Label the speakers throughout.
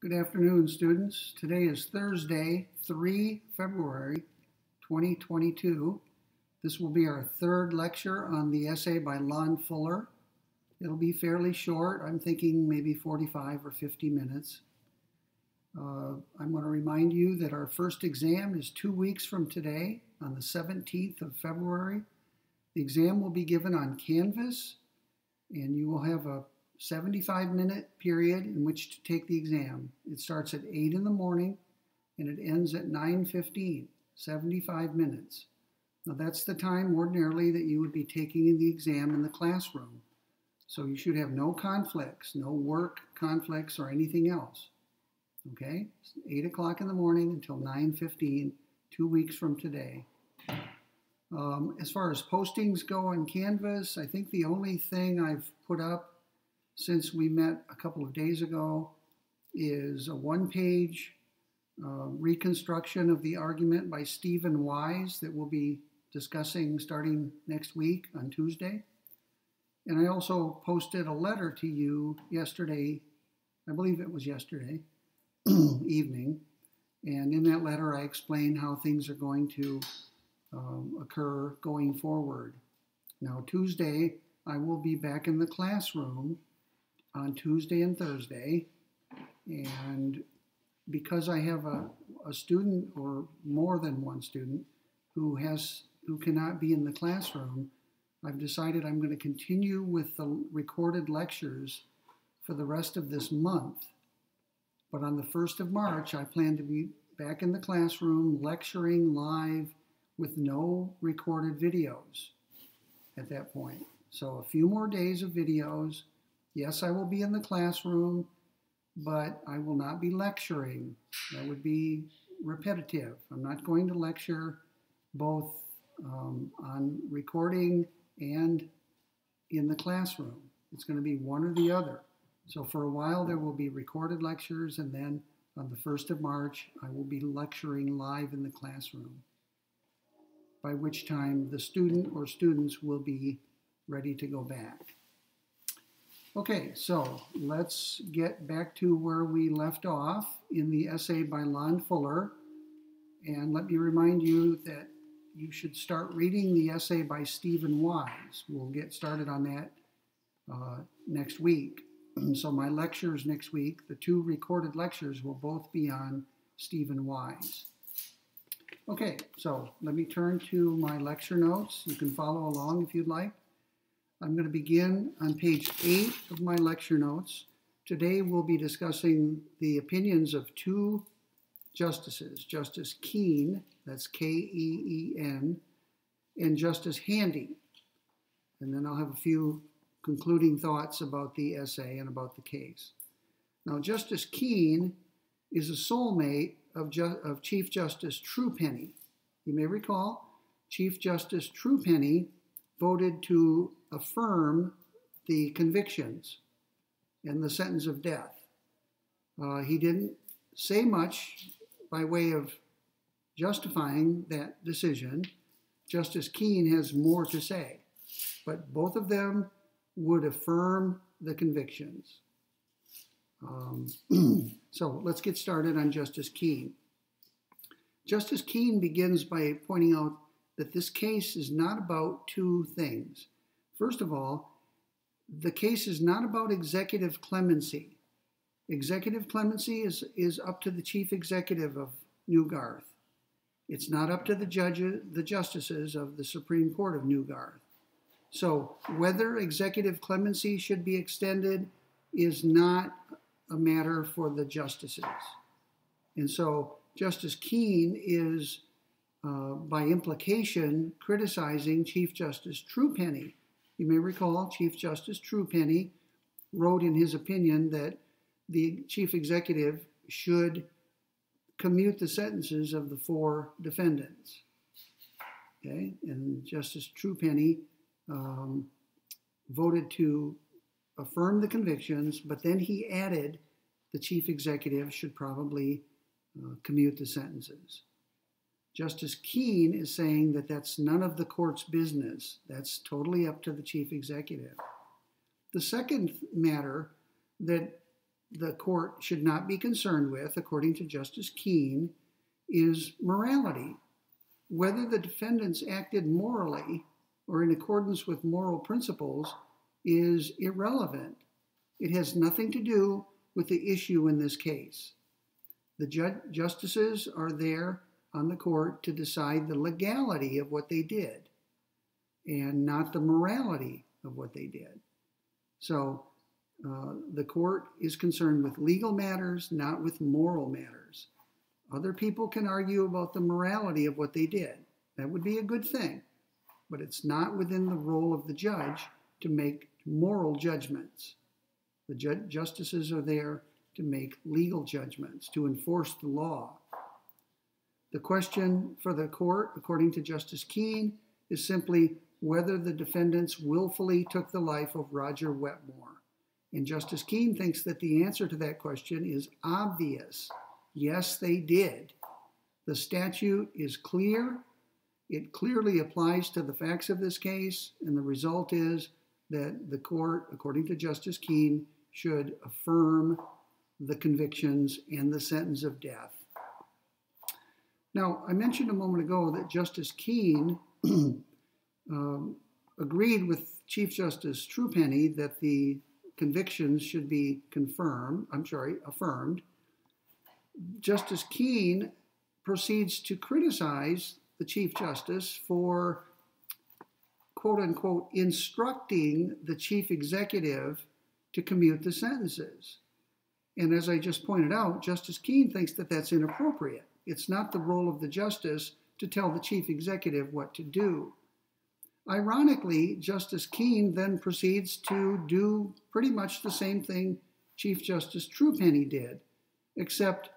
Speaker 1: Good afternoon, students. Today is Thursday, 3 February 2022. This will be our third lecture on the essay by Lon Fuller. It'll be fairly short. I'm thinking maybe 45 or 50 minutes. Uh, I'm going to remind you that our first exam is two weeks from today on the 17th of February. The exam will be given on Canvas and you will have a 75 minute period in which to take the exam. It starts at 8 in the morning and it ends at 9:15, 75 minutes. Now that's the time ordinarily that you would be taking the exam in the classroom. So you should have no conflicts, no work conflicts or anything else. Okay, 8 o'clock in the morning until 9:15, two weeks from today. Um, as far as postings go on Canvas, I think the only thing I've put up since we met a couple of days ago is a one page uh, reconstruction of the argument by Stephen Wise that we'll be discussing starting next week on Tuesday. And I also posted a letter to you yesterday, I believe it was yesterday evening. And in that letter, I explained how things are going to um, occur going forward. Now, Tuesday, I will be back in the classroom on Tuesday and Thursday. And because I have a, a student or more than one student who has who cannot be in the classroom, I've decided I'm going to continue with the recorded lectures for the rest of this month. But on the 1st of March, I plan to be back in the classroom lecturing live with no recorded videos at that point. So a few more days of videos Yes, I will be in the classroom, but I will not be lecturing. That would be repetitive. I'm not going to lecture both um, on recording and in the classroom. It's going to be one or the other. So for a while there will be recorded lectures and then on the 1st of March I will be lecturing live in the classroom. By which time the student or students will be ready to go back. Okay, so let's get back to where we left off in the essay by Lon Fuller. And let me remind you that you should start reading the essay by Stephen Wise. We'll get started on that uh, next week. so my lectures next week, the two recorded lectures will both be on Stephen Wise. Okay, so let me turn to my lecture notes. You can follow along if you'd like. I'm going to begin on page 8 of my lecture notes. Today we'll be discussing the opinions of two justices, Justice Keen, that's K-E-E-N, and Justice Handy. And then I'll have a few concluding thoughts about the essay and about the case. Now, Justice Keen is a soulmate of, Ju of Chief Justice Truepenny. You may recall Chief Justice Truepenny voted to affirm the convictions and the sentence of death. Uh, he didn't say much by way of justifying that decision. Justice Keen has more to say, but both of them would affirm the convictions. Um, so let's get started on Justice Keen. Justice Keen begins by pointing out that this case is not about two things. First of all, the case is not about executive clemency. Executive clemency is, is up to the chief executive of Newgarth. It's not up to the judges, the justices of the Supreme Court of Newgarth. So whether executive clemency should be extended is not a matter for the justices. And so Justice Keen is, uh, by implication, criticizing Chief Justice Truepenny you may recall Chief Justice Truepenny wrote in his opinion that the chief executive should commute the sentences of the four defendants. Okay, and Justice Truepenny um, voted to affirm the convictions, but then he added the chief executive should probably uh, commute the sentences. Justice Keen is saying that that's none of the court's business. That's totally up to the chief executive. The second matter that the court should not be concerned with, according to Justice Keen, is morality. Whether the defendants acted morally or in accordance with moral principles is irrelevant. It has nothing to do with the issue in this case. The ju- justices are there on the court to decide the legality of what they did and not the morality of what they did. So uh, the court is concerned with legal matters, not with moral matters. Other people can argue about the morality of what they did. That would be a good thing, but it's not within the role of the judge to make moral judgments. The ju- justices are there to make legal judgments, to enforce the law. The question for the court, according to Justice Keen, is simply whether the defendants willfully took the life of Roger Whetmore. And Justice Keen thinks that the answer to that question is obvious. Yes, they did. The statute is clear. It clearly applies to the facts of this case, and the result is that the court, according to Justice Keen, should affirm the convictions and the sentence of death. Now, I mentioned a moment ago that Justice Keen um, agreed with Chief Justice Truepenny that the convictions should be confirmed, I'm sorry, affirmed. Justice Keen proceeds to criticize the Chief Justice for quote unquote instructing the Chief Executive to commute the sentences. And as I just pointed out, Justice Keen thinks that that's inappropriate. It's not the role of the justice to tell the chief executive what to do. Ironically, Justice Keen then proceeds to do pretty much the same thing Chief Justice Truepenny did, except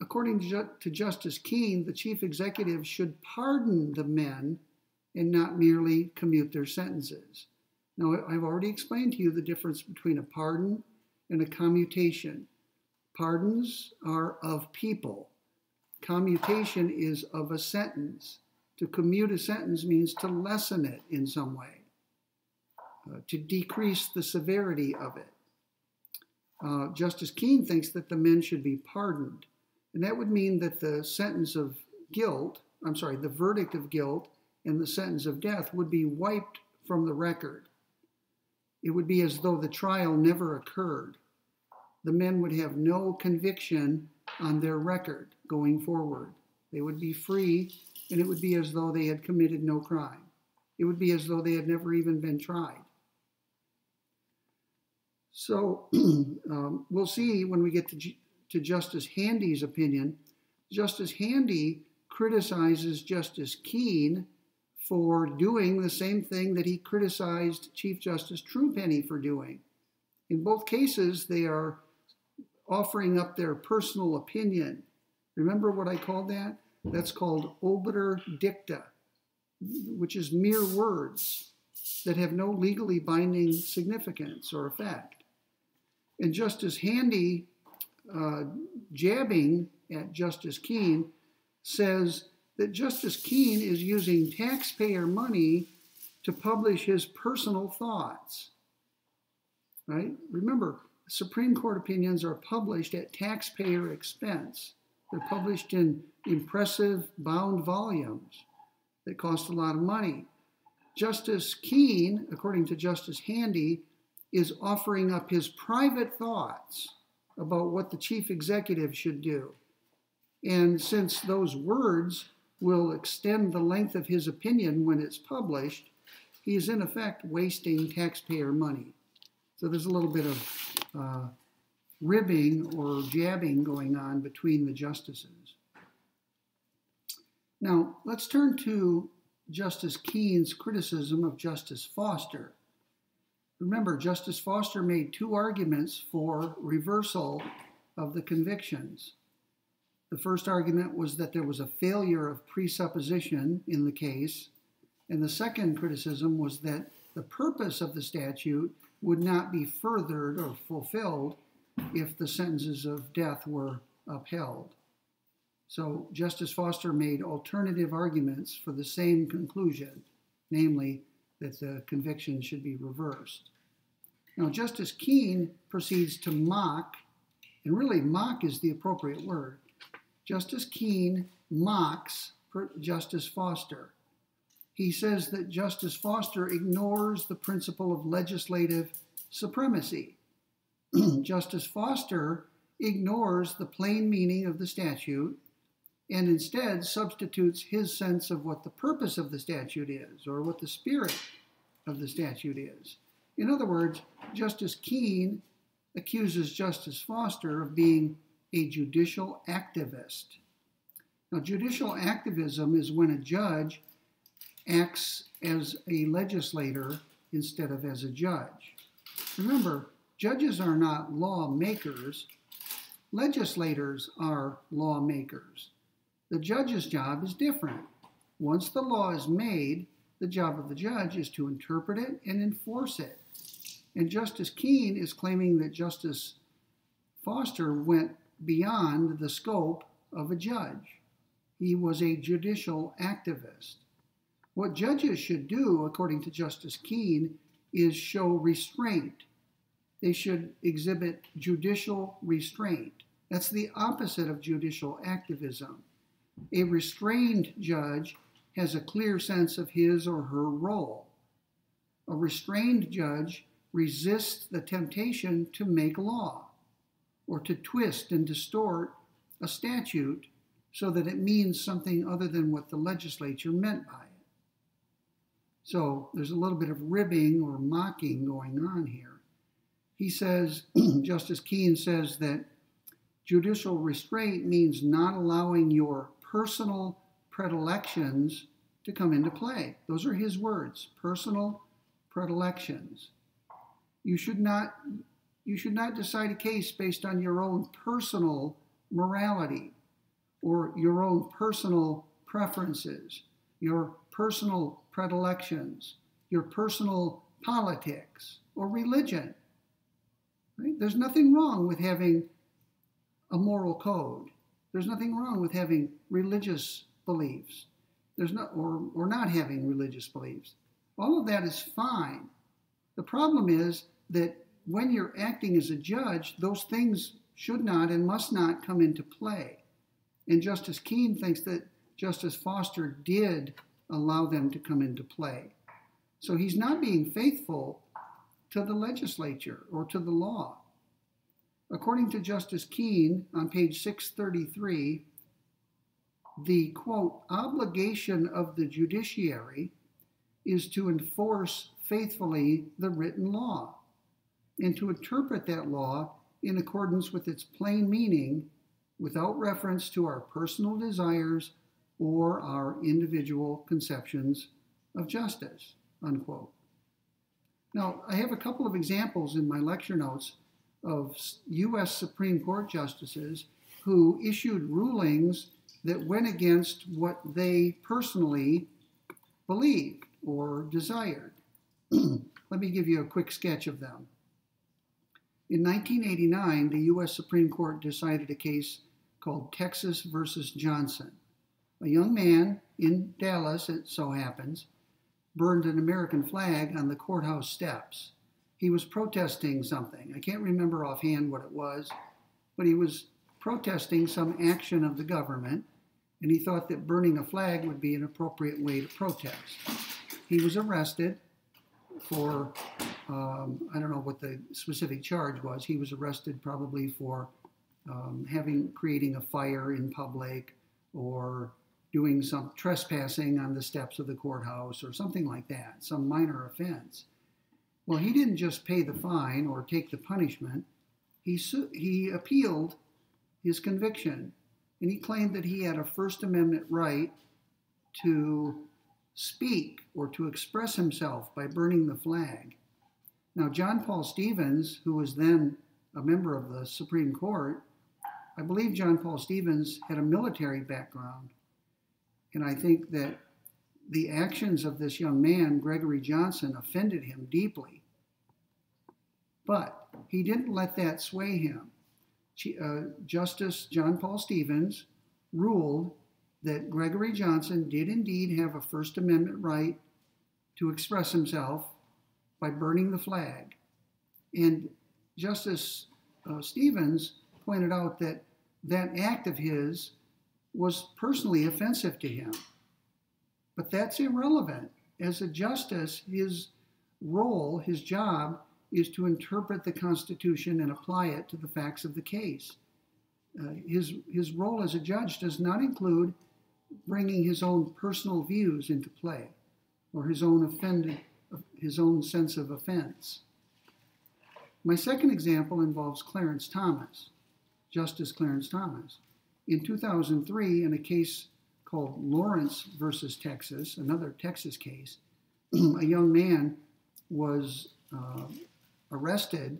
Speaker 1: according to Justice Keen, the chief executive should pardon the men and not merely commute their sentences. Now, I've already explained to you the difference between a pardon and a commutation. Pardons are of people. Commutation is of a sentence. To commute a sentence means to lessen it in some way, uh, to decrease the severity of it. Uh, Justice Keen thinks that the men should be pardoned. And that would mean that the sentence of guilt, I'm sorry, the verdict of guilt and the sentence of death would be wiped from the record. It would be as though the trial never occurred the men would have no conviction on their record going forward. They would be free, and it would be as though they had committed no crime. It would be as though they had never even been tried. So um, we'll see when we get to, G- to Justice Handy's opinion. Justice Handy criticizes Justice Keen for doing the same thing that he criticized Chief Justice Truepenny for doing. In both cases, they are offering up their personal opinion. Remember what I called that? That's called obiter dicta, which is mere words that have no legally binding significance or effect. And Justice Handy, uh, jabbing at Justice Keen, says that Justice Keen is using taxpayer money to publish his personal thoughts. Right? Remember, Supreme Court opinions are published at taxpayer expense. They're published in impressive bound volumes that cost a lot of money. Justice Keen, according to Justice Handy, is offering up his private thoughts about what the chief executive should do. And since those words will extend the length of his opinion when it's published, he is in effect wasting taxpayer money. So there's a little bit of uh, ribbing or jabbing going on between the justices. Now, let's turn to Justice Keen's criticism of Justice Foster. Remember, Justice Foster made two arguments for reversal of the convictions. The first argument was that there was a failure of presupposition in the case, and the second criticism was that the purpose of the statute would not be furthered or fulfilled if the sentences of death were upheld. So Justice Foster made alternative arguments for the same conclusion, namely that the conviction should be reversed. Now, Justice Keen proceeds to mock And really, mock is the appropriate word. Justice Keen mocks Justice Foster. He says that Justice Foster ignores the principle of legislative supremacy. Justice Foster ignores the plain meaning of the statute and instead substitutes his sense of what the purpose of the statute is or what the spirit of the statute is. In other words, Justice Keen accuses Justice Foster of being a judicial activist. Now, judicial activism is when a judge acts as a legislator instead of as a judge. Remember, judges are not lawmakers, legislators are lawmakers. The judge's job is different. Once the law is made, the job of the judge is to interpret it and enforce it. And Justice Keen is claiming that Justice Foster went beyond the scope of a judge. He was a judicial activist. What judges should do, according to Justice Keen, is show restraint. They should exhibit judicial restraint. That's the opposite of judicial activism. A restrained judge has a clear sense of his or her role. A restrained judge resists the temptation to make law or to twist and distort a statute so that it means something other than what the legislature meant by it. So there's a little bit of ribbing or mocking going on here. He says, Justice Keen says that judicial restraint means not allowing your personal predilections to come into play. Those are his words personal predilections. You should not you should not decide a case based on your own personal morality or your own personal preferences, your personal predilections, your personal politics or religion. Right? There's nothing wrong with having a moral code. There's nothing wrong with having religious beliefs. There's not or, or not having religious beliefs. All of that is fine. The problem is that when you're acting as a judge, those things should not and must not come into play. And Justice Keen thinks that Justice Foster did allow them to come into play. So he's not being faithful to the legislature or to the law. According to Justice Keen on page 633, the quote, obligation of the judiciary is to enforce faithfully the written law and to interpret that law in accordance with its plain meaning without reference to our personal desires or our individual conceptions of justice, unquote. Now, I have a couple of examples in my lecture notes of U.S. Supreme Court justices who issued rulings that went against what they personally believed or desired. Let me give you a quick sketch of them. In 1989, the U.S. Supreme Court decided a case called Texas versus Johnson. A young man in Dallas, it so happens, burned an American flag on the courthouse steps. He was protesting something. I can't remember offhand what it was, but he was protesting some action of the government, and he thought that burning a flag would be an appropriate way to protest. He was arrested for um, I don't know what the specific charge was. He was arrested probably for um, having creating a fire in public or doing some trespassing on the steps of the courthouse or something like that, some minor offense. Well, he didn't just pay the fine or take the punishment. He he appealed his conviction, and he claimed that he had a First Amendment right to speak or to express himself by burning the flag. Now, John Paul Stevens, who was then a member of the Supreme Court, I believe John Paul Stevens had a military background. And I think that the actions of this young man, Gregory Johnson, offended him deeply. But he didn't let that sway him. Uh, Justice John Paul Stevens ruled that Gregory Johnson did indeed have a First Amendment right to express himself by burning the flag. And Justice uh, Stevens pointed out that that act of his was personally offensive to him. But that's irrelevant. As a justice, his role, his job, is to interpret the Constitution and apply it to the facts of the case. Uh, his, his role as a judge does not include bringing his own personal views into play or his own offended, his own sense of offense. My second example involves Clarence Thomas, Justice Clarence Thomas. In 2003, in a case called Lawrence versus Texas, another Texas case, a young man was uh, arrested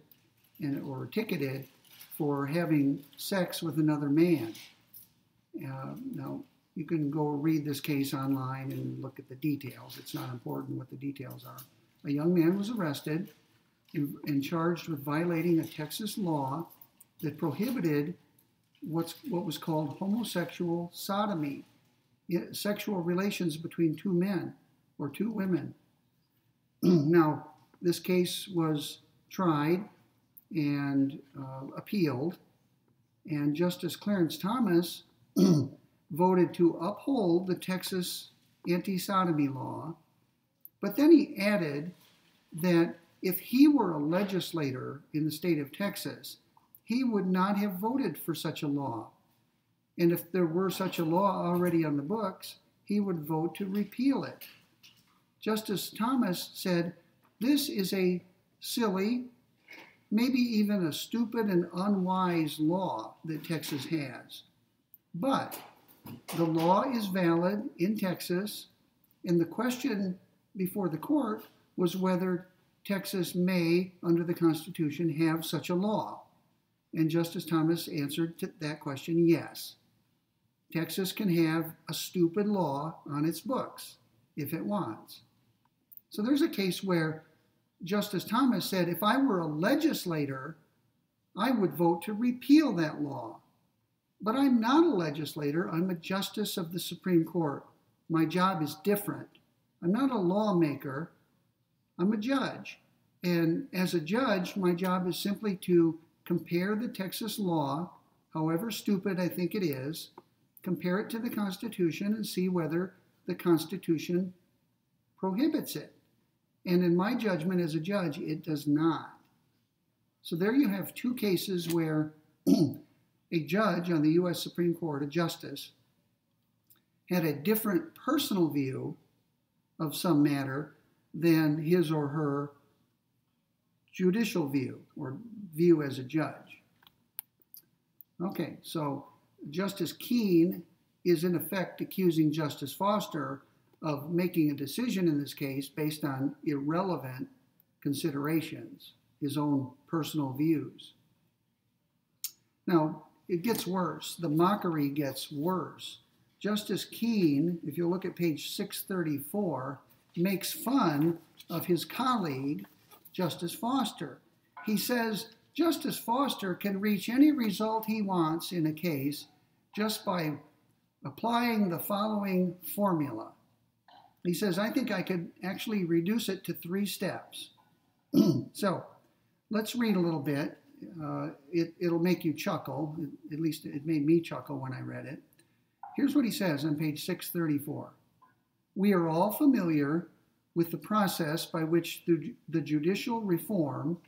Speaker 1: and, or ticketed for having sex with another man. Uh, now, you can go read this case online and look at the details. It's not important what the details are. A young man was arrested and, and charged with violating a Texas law that prohibited what's what was called homosexual sodomy, sexual relations between two men or two women. now, this case was tried and uh, appealed, and Justice Clarence Thomas voted to uphold the Texas anti sodomy law, but then he added that if he were a legislator in the state of Texas, he would not have voted for such a law. And if there were such a law already on the books, he would vote to repeal it. Justice Thomas said, This is a silly, maybe even a stupid and unwise law that Texas has. But the law is valid in Texas, and the question before the court was whether Texas may, under the Constitution, have such a law. And Justice Thomas answered to that question yes. Texas can have a stupid law on its books if it wants. So there's a case where Justice Thomas said if I were a legislator, I would vote to repeal that law. But I'm not a legislator, I'm a justice of the Supreme Court. My job is different. I'm not a lawmaker, I'm a judge. And as a judge, my job is simply to compare the Texas law, however stupid I think it is, compare it to the Constitution and see whether the Constitution prohibits it. And in my judgment as a judge, it does not. So there you have two cases where a judge on the U.S. Supreme Court, a justice, had a different personal view of some matter than his or her judicial view or view as a judge. Okay, so Justice Keen is in effect accusing Justice Foster of making a decision in this case based on irrelevant considerations, his own personal views. Now, it gets worse. The mockery gets worse. Justice Keen, if you look at page 634, makes fun of his colleague, Justice Foster. He says Justice Foster can reach any result he wants in a case just by applying the following formula. He says, I think I could actually reduce it to three steps. so let's read a little bit. Uh, it, it'll make you chuckle. At least it made me chuckle when I read it. Here's what he says on page 634 We are all familiar with the process by which the, the judicial reform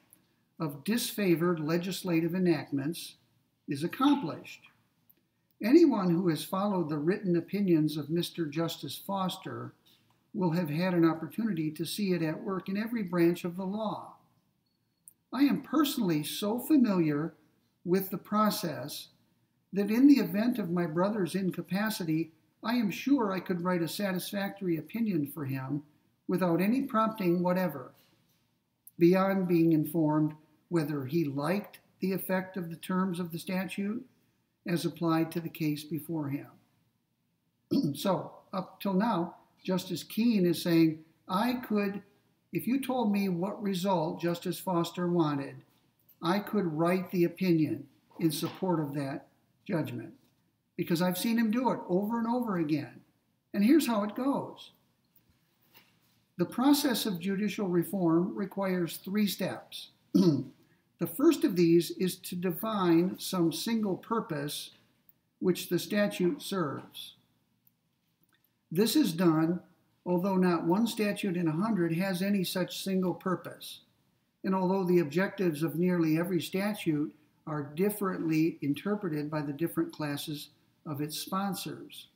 Speaker 1: of disfavored legislative enactments is accomplished. Anyone who has followed the written opinions of Mr. Justice Foster will have had an opportunity to see it at work in every branch of the law. I am personally so familiar with the process that in the event of my brother's incapacity, I am sure I could write a satisfactory opinion for him without any prompting whatever, beyond being informed whether he liked the effect of the terms of the statute as applied to the case before him. so, up till now, Justice Keen is saying, I could, if you told me what result Justice Foster wanted, I could write the opinion in support of that judgment because I've seen him do it over and over again. And here's how it goes the process of judicial reform requires three steps. the first of these is to define some single purpose which the statute serves. This is done although not one statute in a hundred has any such single purpose, and although the objectives of nearly every statute are differently interpreted by the different classes of its sponsors.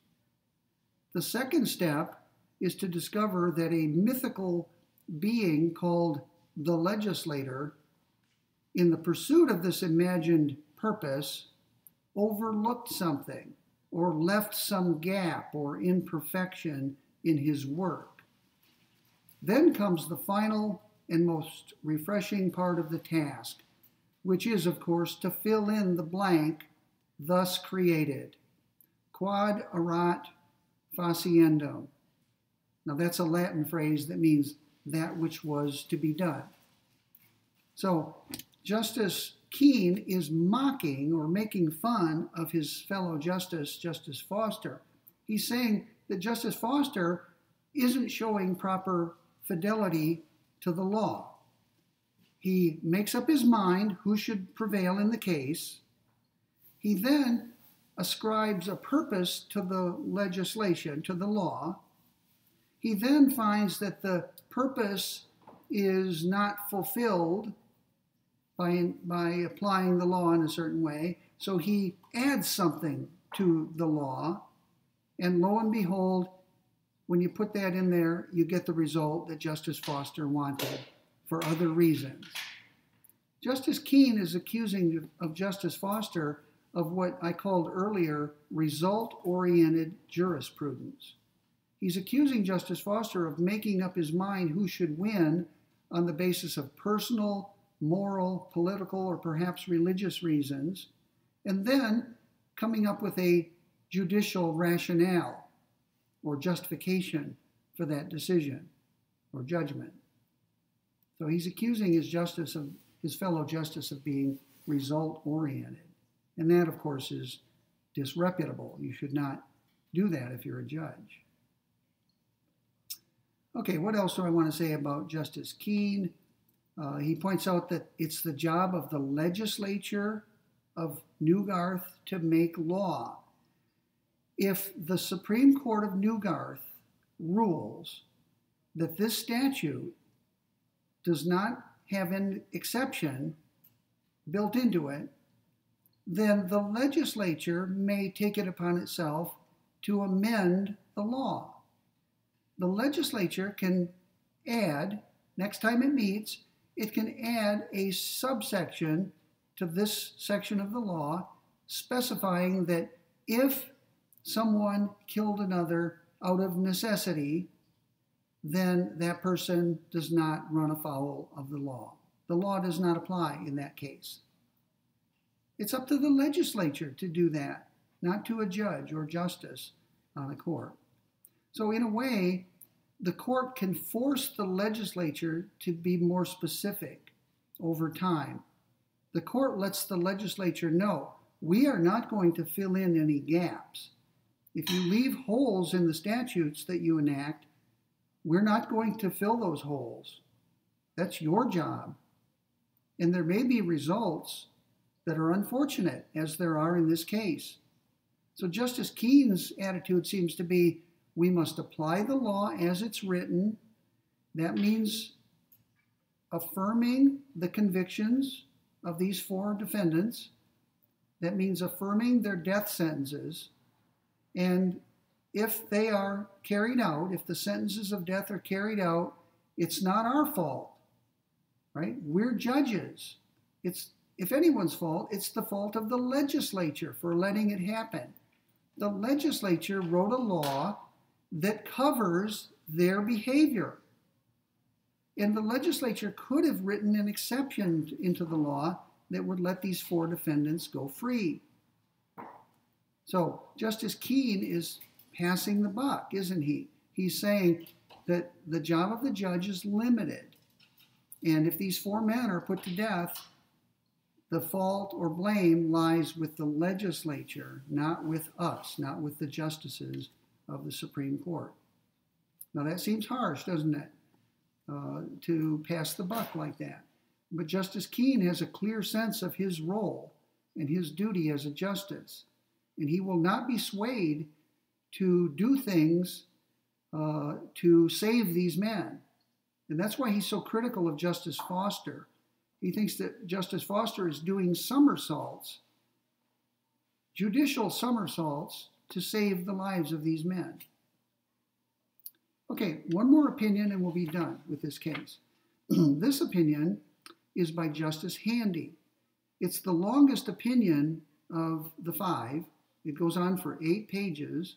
Speaker 1: The second step is to discover that a mythical being called the legislator, in the pursuit of this imagined purpose, overlooked something or left some gap or imperfection in his work. Then comes the final and most refreshing part of the task, which is, of course, to fill in the blank thus created. Quod erat faciendum. Now, that's a Latin phrase that means that which was to be done. So, Justice Keen is mocking or making fun of his fellow justice, Justice Foster. He's saying that Justice Foster isn't showing proper fidelity to the law. He makes up his mind who should prevail in the case. He then ascribes a purpose to the legislation, to the law. He then finds that the purpose is not fulfilled by, by applying the law in a certain way. So he adds something to the law and lo and behold, when you put that in there, you get the result that Justice Foster wanted for other reasons. Justice Keen is accusing of Justice Foster of what I called earlier result oriented jurisprudence. He's accusing Justice Foster of making up his mind who should win on the basis of personal, moral, political, or perhaps religious reasons, and then coming up with a judicial rationale or justification for that decision or judgment. So he's accusing his justice of his fellow justice of being result oriented. And that, of course, is disreputable. You should not do that if you're a judge. Okay, what else do I want to say about Justice Keen? Uh, he points out that it's the job of the legislature of Newgarth to make law if the Supreme Court of Newgarth rules that this statute does not have an exception built into it, then the legislature may take it upon itself to amend the law. The legislature can add, next time it meets, it can add a subsection to this section of the law specifying that if someone killed another out of necessity, then that person does not run afoul of the law. The law does not apply in that case. It's up to the legislature to do that, not to a judge or justice on a court. So, in a way, the court can force the legislature to be more specific over time. The court lets the legislature know we are not going to fill in any gaps. If you leave holes in the statutes that you enact, we're not going to fill those holes. That's your job. And there may be results that are unfortunate, as there are in this case. So Justice Keen's attitude seems to be we must apply the law as it's written. That means affirming the convictions of these four defendants. That means affirming their death sentences. And if they are carried out, if the sentences of death are carried out, it's not our fault, right? We're judges. It's, if anyone's fault, it's the fault of the legislature for letting it happen. The legislature wrote a law that covers their behavior. And the legislature could have written an exception into the law that would let these four defendants go free. So Justice Keen is passing the buck, isn't he? He's saying that the job of the judge is limited. And if these four men are put to death, the fault or blame lies with the legislature, not with us, not with the justices of the Supreme Court. Now that seems harsh, doesn't it? Uh, to pass the buck like that. But Justice Keen has a clear sense of his role and his duty as a justice, and he will not be swayed to do things uh, to save these men. And that's why he's so critical of Justice Foster. He thinks that Justice Foster is doing somersaults, judicial somersaults, to save the lives of these men. Okay, one more opinion and we'll be done with this case. this opinion is by Justice Handy. It's the longest opinion of the five. It goes on for eight pages,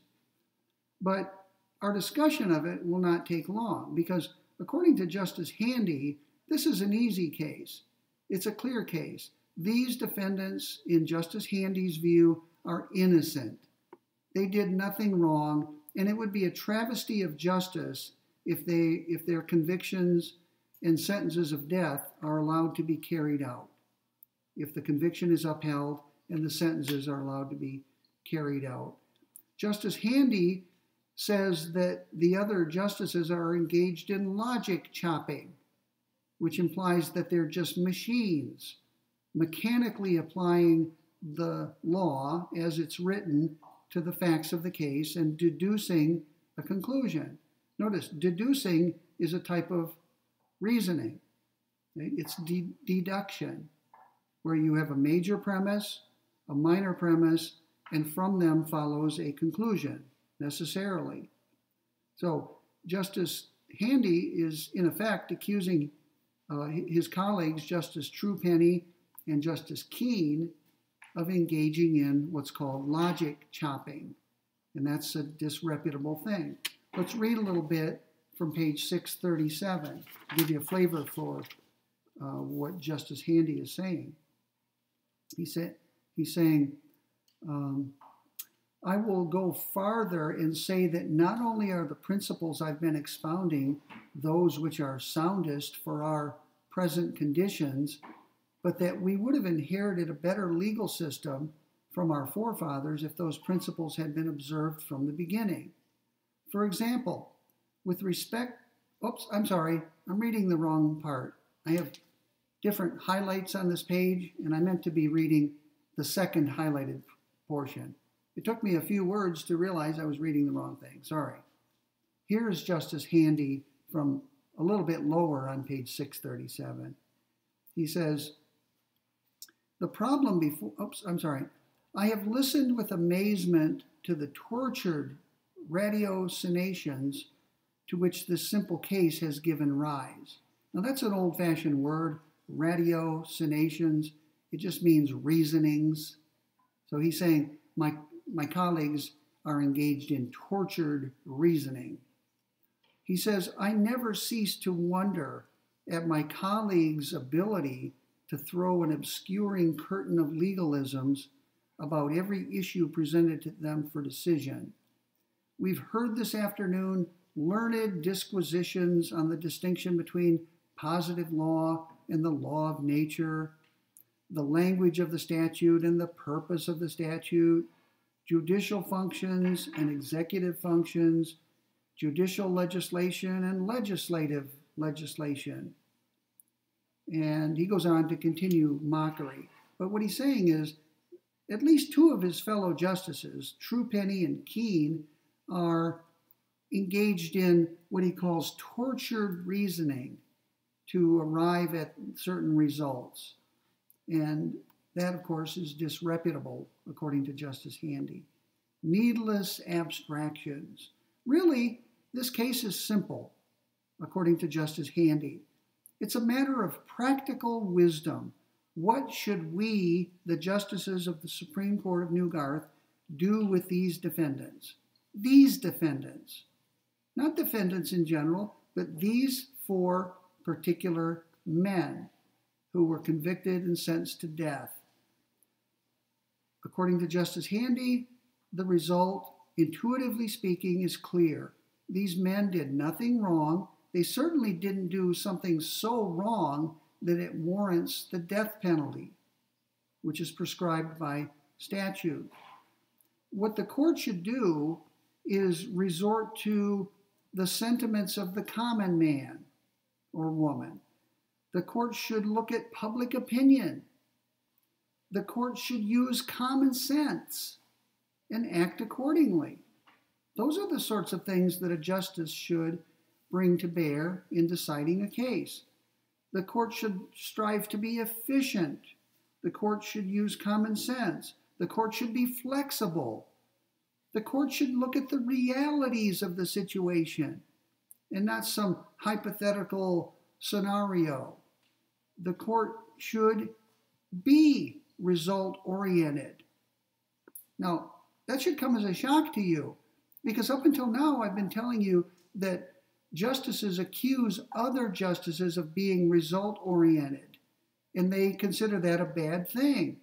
Speaker 1: but our discussion of it will not take long because, according to Justice Handy, this is an easy case. It's a clear case. These defendants, in Justice Handy's view, are innocent. They did nothing wrong, and it would be a travesty of justice if they if their convictions and sentences of death are allowed to be carried out. If the conviction is upheld and the sentences are allowed to be carried out. Justice Handy says that the other justices are engaged in logic chopping, which implies that they're just machines, mechanically applying the law as it's written to the facts of the case and deducing a conclusion. Notice, deducing is a type of reasoning. It's de- deduction, where you have a major premise, a minor premise, and from them follows a conclusion necessarily. So, Justice Handy is in effect accusing uh, his colleagues, Justice Truepenny and Justice Keen, of engaging in what's called logic chopping. And that's a disreputable thing. Let's read a little bit from page 637 to give you a flavor for uh, what Justice Handy is saying. He said, he's saying, um, I will go farther and say that not only are the principles I've been expounding those which are soundest for our present conditions, but that we would have inherited a better legal system from our forefathers if those principles had been observed from the beginning. For example, with respect, oops, I'm sorry, I'm reading the wrong part. I have different highlights on this page, and I meant to be reading the second highlighted portion. It took me a few words to realize I was reading the wrong thing. Sorry. Here is Justice Handy from a little bit lower on page 637. He says, The problem before, oops, I'm sorry. I have listened with amazement to the tortured ratiocinations to which this simple case has given rise. Now, that's an old fashioned word, ratiocinations. It just means reasonings. So he's saying, my my colleagues are engaged in tortured reasoning. He says, I never cease to wonder at my colleagues' ability to throw an obscuring curtain of legalisms about every issue presented to them for decision. We've heard this afternoon learned disquisitions on the distinction between positive law and the law of nature, the language of the statute and the purpose of the statute, judicial functions and executive functions, judicial legislation and legislative legislation. And he goes on to continue mockery. But what he's saying is at least two of his fellow justices, Truepenny and Keen, are engaged in what he calls tortured reasoning to arrive at certain results. And that, of course, is disreputable, according to Justice Handy. Needless abstractions. Really, this case is simple, according to Justice Handy. It's a matter of practical wisdom. What should we, the justices of the Supreme Court of Newgarth, do with these defendants? These defendants. Not defendants in general, but these four particular men who were convicted and sentenced to death. According to Justice Handy, the result, intuitively speaking, is clear. These men did nothing wrong. They certainly didn't do something so wrong that it warrants the death penalty, which is prescribed by statute. What the court should do is resort to the sentiments of the common man or woman. The court should look at public opinion. The court should use common sense and act accordingly. Those are the sorts of things that a justice should bring to bear in deciding a case. The court should strive to be efficient. The court should use common sense. The court should be flexible. The court should look at the realities of the situation and not some hypothetical scenario. The court should be result oriented. Now, that should come as a shock to you because up until now, I've been telling you that justices accuse other justices of being result oriented, and they consider that a bad thing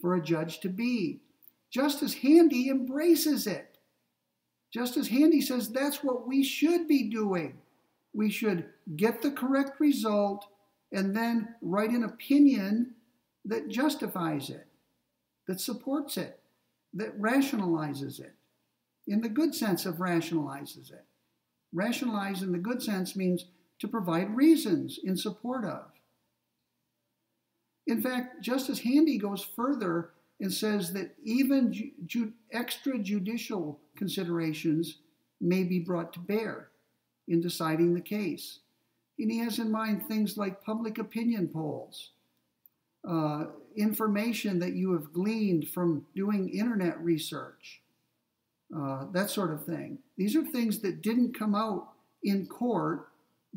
Speaker 1: for a judge to be. Justice Handy embraces it. Justice Handy says that's what we should be doing. We should get the correct result and then write an opinion that justifies it, that supports it, that rationalizes it, in the good sense of rationalizes it. Rationalize in the good sense means to provide reasons in support of. In fact, Justice Handy goes further and says that even ju- ju- extrajudicial considerations may be brought to bear in deciding the case. And he has in mind things like public opinion polls, uh, information that you have gleaned from doing internet research, uh, that sort of thing. These are things that didn't come out in court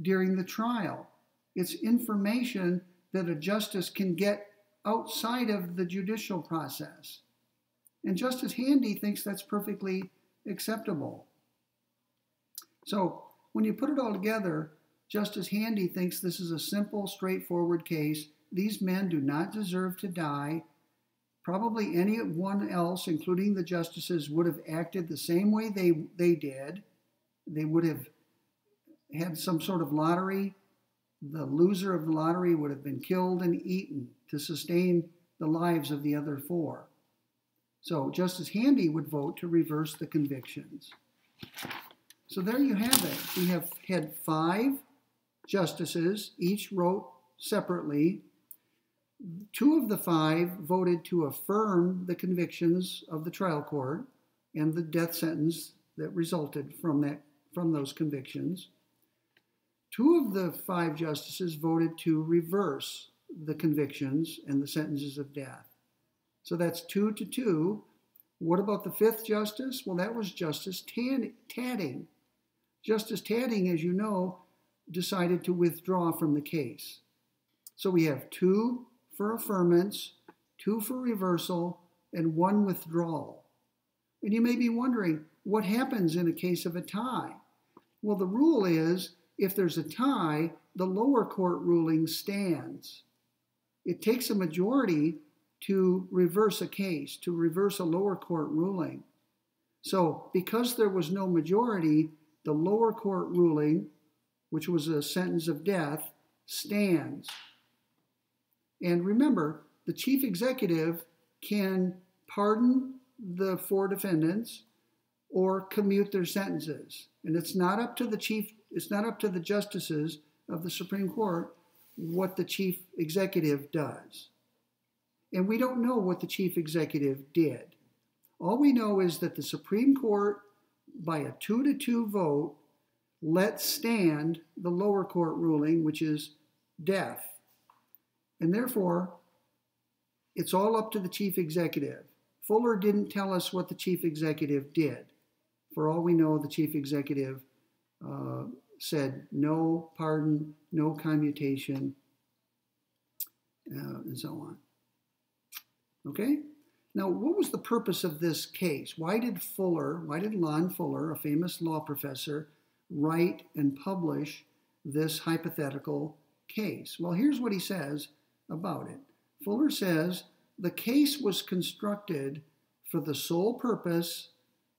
Speaker 1: during the trial. It's information that a justice can get outside of the judicial process. And Justice Handy thinks that's perfectly acceptable. So when you put it all together, Justice Handy thinks this is a simple, straightforward case. These men do not deserve to die. Probably anyone else, including the justices, would have acted the same way they, they did. They would have had some sort of lottery. The loser of the lottery would have been killed and eaten to sustain the lives of the other four. So Justice Handy would vote to reverse the convictions. So there you have it. We have had five justices, each wrote separately Two of the five voted to affirm the convictions of the trial court and the death sentence that resulted from that from those convictions. Two of the five justices voted to reverse the convictions and the sentences of death. So that's two to two. What about the fifth justice? Well, that was Justice Tatting. Justice Tatting, as you know, decided to withdraw from the case. So we have two for affirmance, two for reversal, and one withdrawal. And you may be wondering, what happens in a case of a tie? Well, the rule is if there's a tie, the lower court ruling stands. It takes a majority to reverse a case, to reverse a lower court ruling. So, because there was no majority, the lower court ruling, which was a sentence of death, stands. And remember, the chief executive can pardon the four defendants or commute their sentences. And it's not up to the chief, it's not up to the justices of the Supreme Court what the chief executive does. And we don't know what the chief executive did. All we know is that the Supreme Court, by a two to two vote, let stand the lower court ruling, which is death. And therefore, it's all up to the chief executive. Fuller didn't tell us what the chief executive did. For all we know, the chief executive uh, said no pardon, no commutation, uh, and so on. Okay? Now, what was the purpose of this case? Why did Fuller, why did Lon Fuller, a famous law professor, write and publish this hypothetical case? Well, here's what he says about it. Fuller says the case was constructed for the sole purpose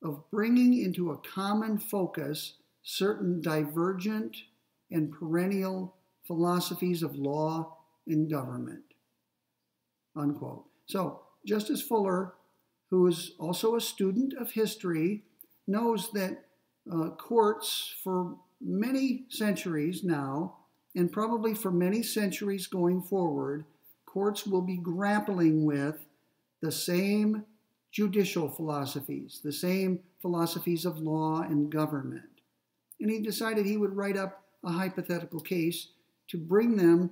Speaker 1: of bringing into a common focus certain divergent and perennial philosophies of law and government. Unquote. So, Justice Fuller, who is also a student of history, knows that uh, courts for many centuries now and probably for many centuries going forward, courts will be grappling with the same judicial philosophies, the same philosophies of law and government. And he decided he would write up a hypothetical case to bring them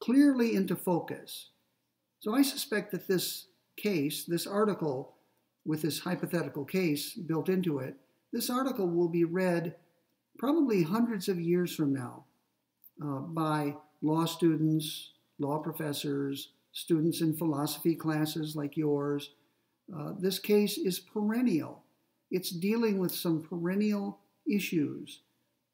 Speaker 1: clearly into focus. So I suspect that this case, this article with this hypothetical case built into it, this article will be read probably hundreds of years from now uh, by law students, law professors, students in philosophy classes like yours. Uh, this case is perennial. It's dealing with some perennial issues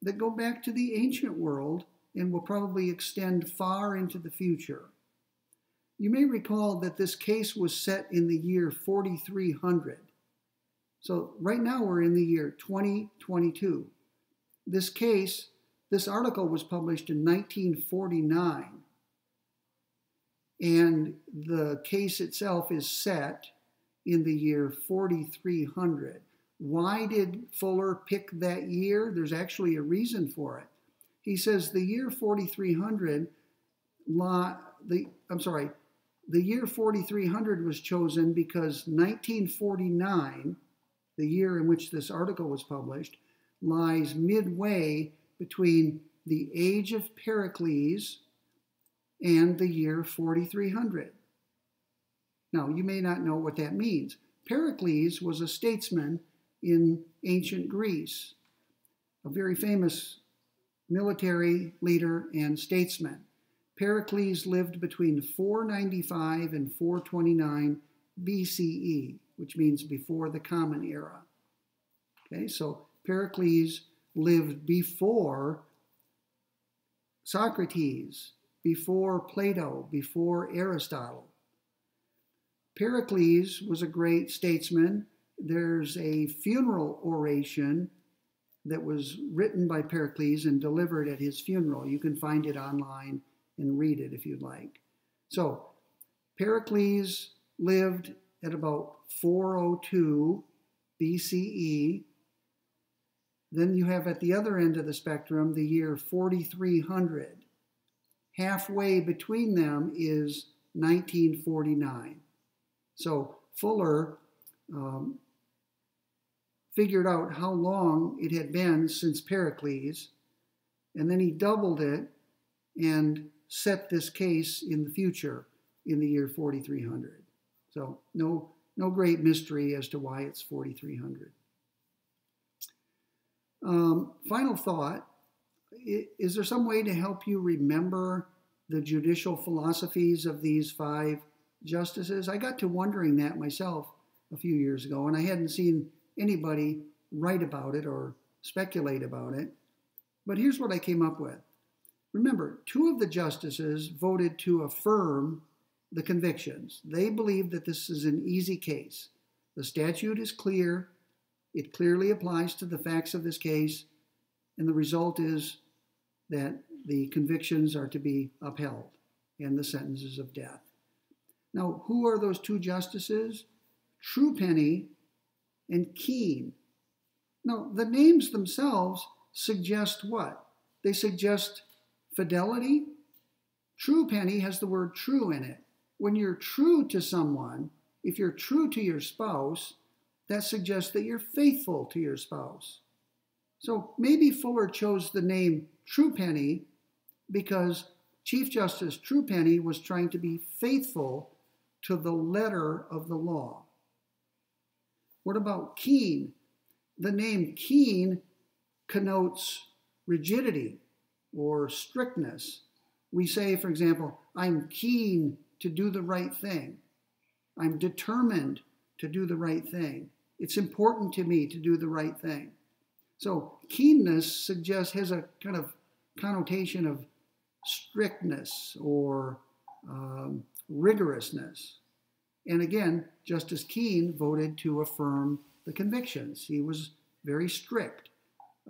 Speaker 1: that go back to the ancient world and will probably extend far into the future. You may recall that this case was set in the year 4300. So right now we're in the year 2022. This case, this article was published in 1949. And the case itself is set in the year 4300. Why did Fuller pick that year? There's actually a reason for it. He says the year 4300, the, I'm sorry, the year 4300 was chosen because 1949, the year in which this article was published, lies midway between the age of Pericles and the year 4300. Now, you may not know what that means. Pericles was a statesman in ancient Greece, a very famous military leader and statesman. Pericles lived between 495 and 429 BCE, which means before the Common Era. Okay, so Pericles lived before Socrates, before Plato, before Aristotle. Pericles was a great statesman. There's a funeral oration that was written by Pericles and delivered at his funeral. You can find it online and read it if you'd like. So, Pericles lived at about 402 BCE. Then you have at the other end of the spectrum the year 4300. Halfway between them is 1949. So Fuller um, figured out how long it had been since Pericles, and then he doubled it and set this case in the future in the year 4300. So no, no great mystery as to why it's 4300. Um, final thought, is there some way to help you remember the judicial philosophies of these five justices? I got to wondering that myself a few years ago, and I hadn't seen anybody write about it or speculate about it. But here's what I came up with. Remember, two of the justices voted to affirm the convictions. They believed that this is an easy case. The statute is clear, it clearly applies to the facts of this case, and the result is that the convictions are to be upheld and the sentences of death. Now, who are those two justices? Truepenny and Keen. Now, the names themselves suggest what? They suggest fidelity. Truepenny has the word true in it. When you're true to someone, if you're true to your spouse, that suggests that you're faithful to your spouse. So maybe Fuller chose the name Truepenny because Chief Justice Truepenny was trying to be faithful to the letter of the law. What about Keen? The name Keen connotes rigidity or strictness. We say, for example, I'm keen to do the right thing. I'm determined to do the right thing. It's important to me to do the right thing. So keenness suggests has a kind of connotation of strictness or um, rigorousness. And again, Justice Keen voted to affirm the convictions. He was very strict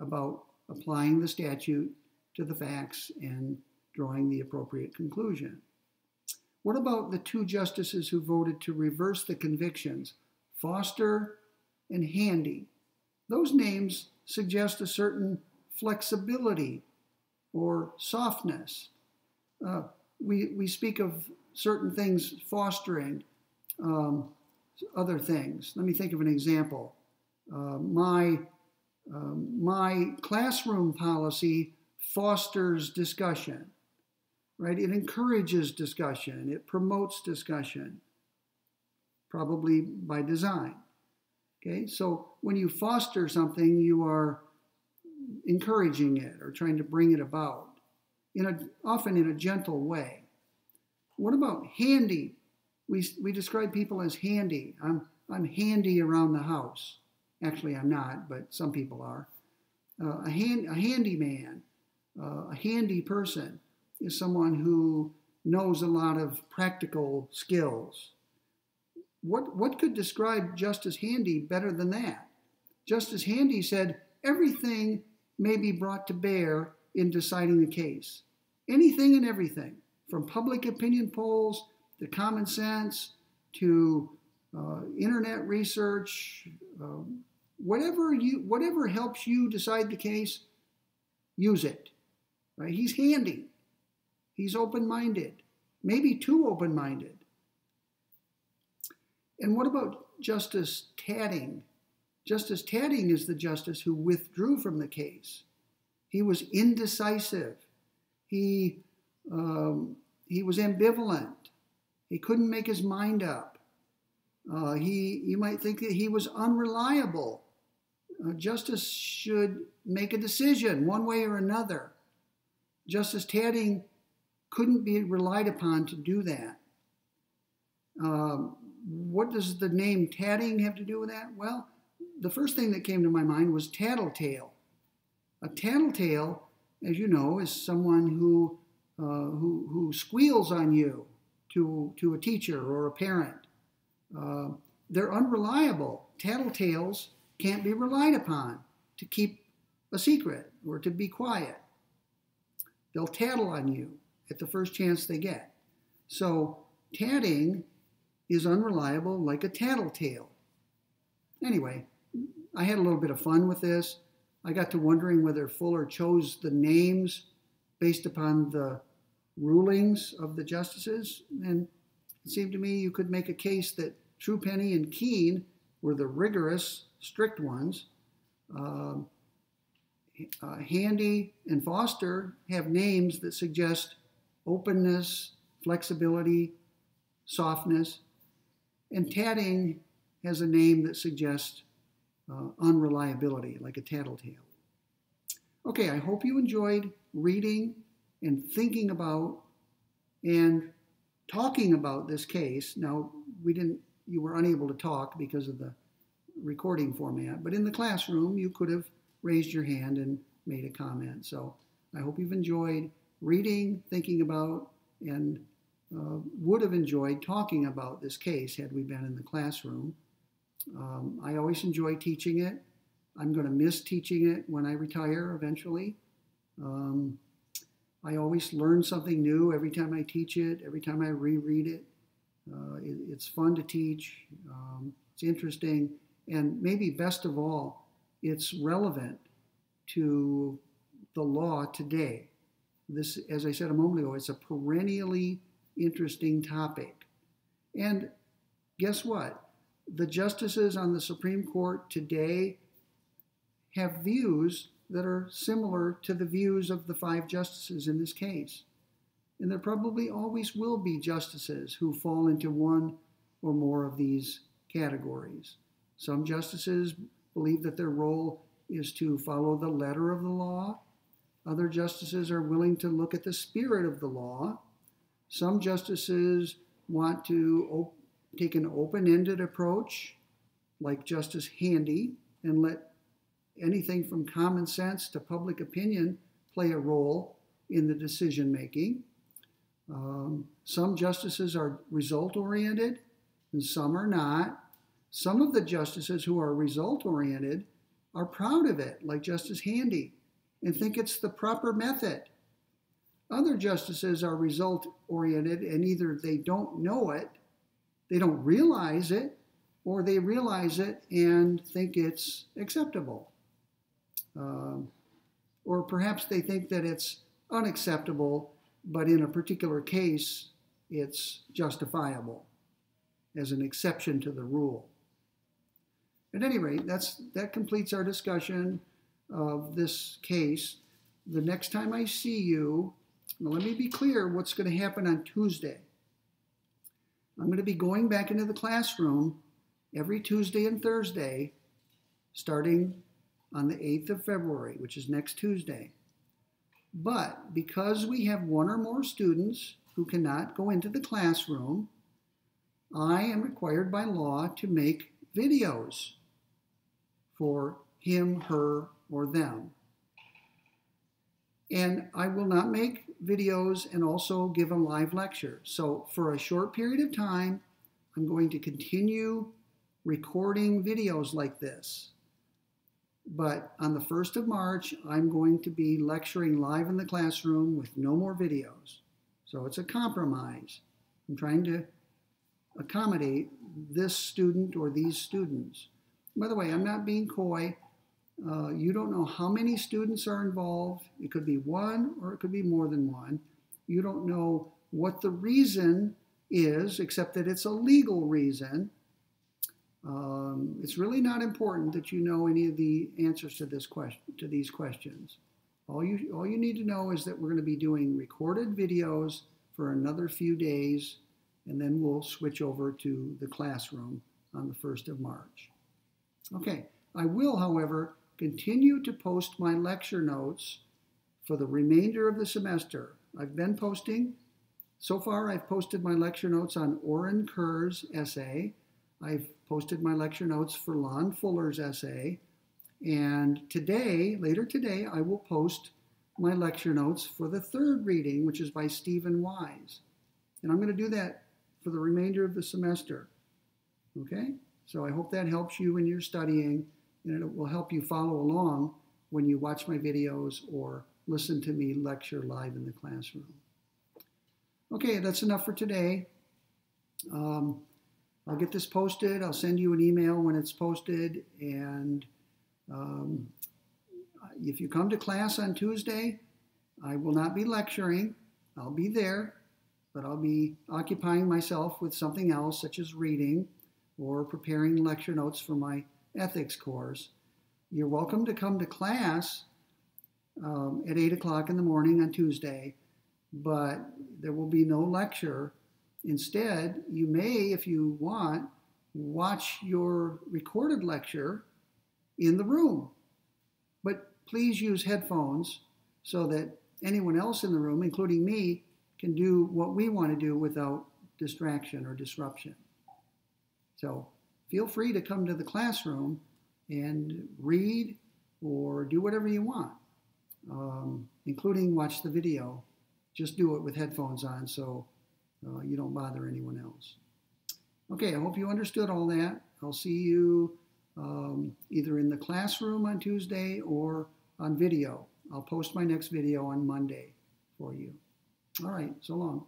Speaker 1: about applying the statute to the facts and drawing the appropriate conclusion. What about the two justices who voted to reverse the convictions, Foster and Handy? Those names suggest a certain flexibility or softness. Uh, we, we speak of certain things fostering um, other things. Let me think of an example. Uh, my, um, my classroom policy fosters discussion, right? It encourages discussion, it promotes discussion, probably by design. Okay, so when you foster something, you are encouraging it or trying to bring it about, in a, often in a gentle way. What about handy? We, we describe people as handy. I'm, I'm handy around the house. Actually, I'm not, but some people are. Uh, a, hand, a handyman, uh, a handy person is someone who knows a lot of practical skills. What, what could describe Justice Handy better than that? Justice Handy said, everything may be brought to bear in deciding the case. Anything and everything, from public opinion polls to common sense to uh, internet research, uh, whatever you whatever helps you decide the case, use it. Right? He's handy. He's open-minded, maybe too open-minded. And what about Justice Tatting? Justice Tatting is the justice who withdrew from the case. He was indecisive. He, um, he was ambivalent. He couldn't make his mind up. Uh, he, you might think that he was unreliable. Uh, justice should make a decision one way or another. Justice Tatting couldn't be relied upon to do that. Um, what does the name Tatting have to do with that? Well, the first thing that came to my mind was tattletale. A tattletale, as you know, is someone who, uh, who, who squeals on you to, to a teacher or a parent. Uh, they're unreliable. Tattletales can't be relied upon to keep a secret or to be quiet. They'll tattle on you at the first chance they get. So, tatting is unreliable like a tattletale. Anyway, I had a little bit of fun with this. I got to wondering whether Fuller chose the names based upon the rulings of the justices. And it seemed to me you could make a case that Truepenny and Keen were the rigorous, strict ones. Uh, uh, Handy and Foster have names that suggest openness, flexibility, softness. And Tatting has a name that suggests uh, unreliability, like a tattletale. Okay, I hope you enjoyed reading and thinking about and talking about this case. Now, we didn't, you were unable to talk because of the recording format, but in the classroom, you could have raised your hand and made a comment. So I hope you've enjoyed reading, thinking about, and uh, would have enjoyed talking about this case had we been in the classroom. Um, I always enjoy teaching it. I'm going to miss teaching it when I retire eventually. Um, I always learn something new every time I teach it, every time I reread it. Uh, it it's fun to teach, um, it's interesting, and maybe best of all, it's relevant to the law today. This, as I said a moment ago, it's a perennially interesting topic. And guess what? the justices on the Supreme Court today have views that are similar to the views of the five justices in this case. And there probably always will be justices who fall into one or more of these categories. Some justices believe that their role is to follow the letter of the law. Other justices are willing to look at the spirit of the law. Some justices want to take an open ended approach, like Justice Handy, and let anything from common sense to public opinion play a role in the decision making. Um, some justices are result oriented, and some are not. Some of the justices who are result oriented are proud of it, like Justice Handy, and think it's the proper method. Other justices are result oriented and either they don't know it they don't realize it, or they realize it and think it's acceptable. Um, or perhaps they think that it's unacceptable, but in a particular case, it's justifiable as an exception to the rule. At any rate, that's, that completes our discussion of this case. The next time I see you, let me be clear what's going to happen on Tuesday. I'm going to be going back into the classroom every Tuesday and Thursday, starting on the 8th of February, which is next Tuesday. But because we have one or more students who cannot go into the classroom, I am required by law to make videos for him, her, or them. And I will not make videos and also give a live lecture. So for a short period of time, I'm going to continue recording videos like this. But on the 1st of March, I'm going to be lecturing live in the classroom with no more videos. So it's a compromise. I'm trying to accommodate this student or these students. By the way, I'm not being coy. Uh, you don't know how many students are involved. It could be one or it could be more than one. You don't know what the reason is, except that it's a legal reason. Um, it's really not important that you know any of the answers to this question to these questions. All you all you need to know is that we're going to be doing recorded videos for another few days, and then we'll switch over to the classroom on the 1st of March. Okay, I will, however, continue to post my lecture notes for the remainder of the semester. I've been posting. So far, I've posted my lecture notes on Orin Kerr's essay. I've posted my lecture notes for Lon Fuller's essay. And today, later today, I will post my lecture notes for the third reading, which is by Steven Wise. And I'm going to do that for the remainder of the semester. Okay? So I hope that helps you when you're studying and it will help you follow along when you watch my videos or listen to me lecture live in the classroom. Okay, that's enough for today. Um, I'll get this posted. I'll send you an email when it's posted. And um, if you come to class on Tuesday, I will not be lecturing. I'll be there, but I'll be occupying myself with something else, such as reading or preparing lecture notes for my ethics course. You're welcome to come to class um, at 8 o'clock in the morning on Tuesday, but there will be no lecture. Instead, you may, if you want, watch your recorded lecture in the room. But please use headphones so that anyone else in the room, including me, can do what we want to do without distraction or disruption. So feel free to come to the classroom and read or do whatever you want, um, including watch the video. Just do it with headphones on so uh, you don't bother anyone else. Okay, I hope you understood all that. I'll see you um, either in the classroom on Tuesday or on video. I'll post my next video on Monday for you. All right, so long.